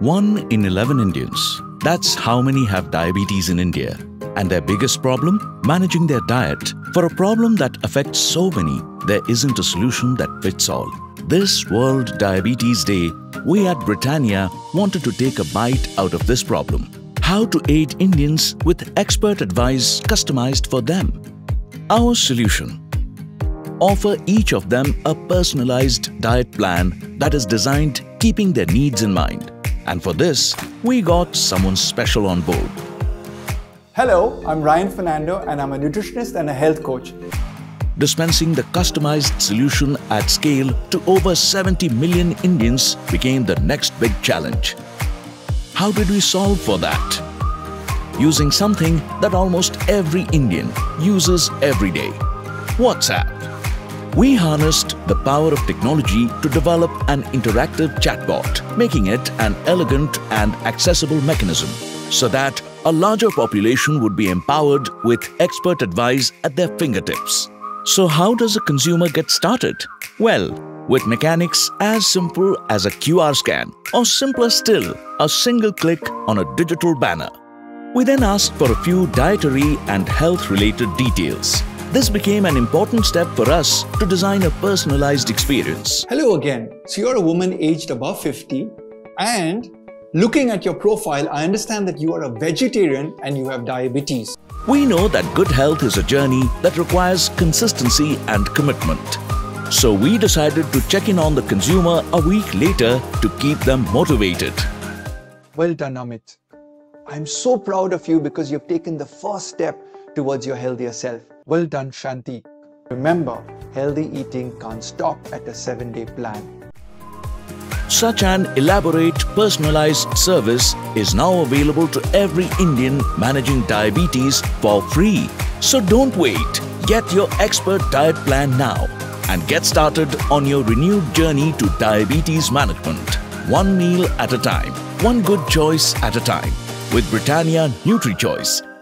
One in 11 Indians. That's how many have diabetes in India. And their biggest problem? Managing their diet. For a problem that affects so many, there isn't a solution that fits all. This World Diabetes Day, we at Britannia wanted to take a bite out of this problem. How to aid Indians with expert advice customized for them. Our solution offer each of them a personalized diet plan that is designed keeping their needs in mind. And for this, we got someone special on board. Hello, I'm Ryan Fernando and I'm a nutritionist and a health coach. Dispensing the customized solution at scale to over 70 million Indians became the next big challenge. How did we solve for that? Using something that almost every Indian uses every day WhatsApp. We harnessed the power of technology to develop an interactive chatbot, making it an elegant and accessible mechanism so that a larger population would be empowered with expert advice at their fingertips. So, how does a consumer get started? Well, with mechanics as simple as a QR scan, or simpler still, a single click on a digital banner. We then asked for a few dietary and health related details. This became an important step for us to design a personalized experience. Hello again. So you're a woman aged above 50 and looking at your profile, I understand that you are a vegetarian and you have diabetes. We know that good health is a journey that requires consistency and commitment. So we decided to check in on the consumer a week later to keep them motivated. Well done, Amit. I'm so proud of you because you've taken the first step towards your healthier self. Well done, Shanti. Remember, healthy eating can't stop at a seven day plan. Such an elaborate, personalized service is now available to every Indian managing diabetes for free. So don't wait. Get your expert diet plan now and get started on your renewed journey to diabetes management. One meal at a time, one good choice at a time. With Britannia NutriChoice,